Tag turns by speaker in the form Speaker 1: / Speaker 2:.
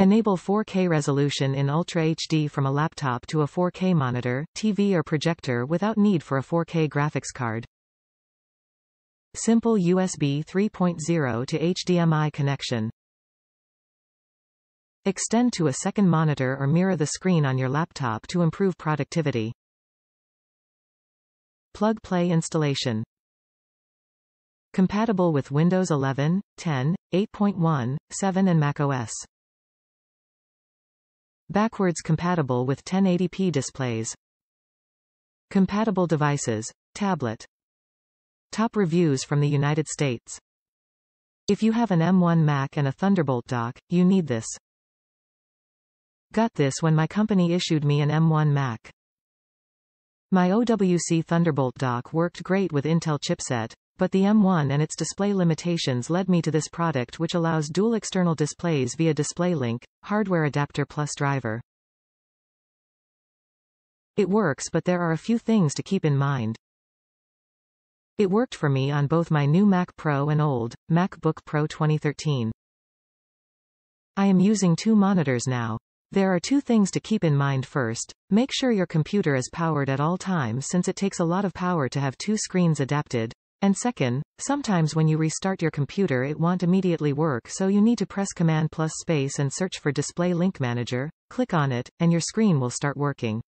Speaker 1: Enable 4K resolution in Ultra HD from a laptop to a 4K monitor, TV or projector without need for a 4K graphics card. Simple USB 3.0 to HDMI connection. Extend to a second monitor or mirror the screen on your laptop to improve productivity. Plug-play installation. Compatible with Windows 11, 10, 8.1, 7 and macOS. Backwards compatible with 1080p displays. Compatible devices, tablet. Top reviews from the United States. If you have an M1 Mac and a Thunderbolt dock, you need this. Got this when my company issued me an M1 Mac. My OWC Thunderbolt dock worked great with Intel chipset, but the M1 and its display limitations led me to this product which allows dual external displays via DisplayLink, hardware adapter plus driver. It works but there are a few things to keep in mind. It worked for me on both my new Mac Pro and old, MacBook Pro 2013. I am using two monitors now. There are two things to keep in mind first, make sure your computer is powered at all times since it takes a lot of power to have two screens adapted, and second, sometimes when you restart your computer it won't immediately work so you need to press Command plus space and search for Display Link Manager, click on it, and your screen will start working.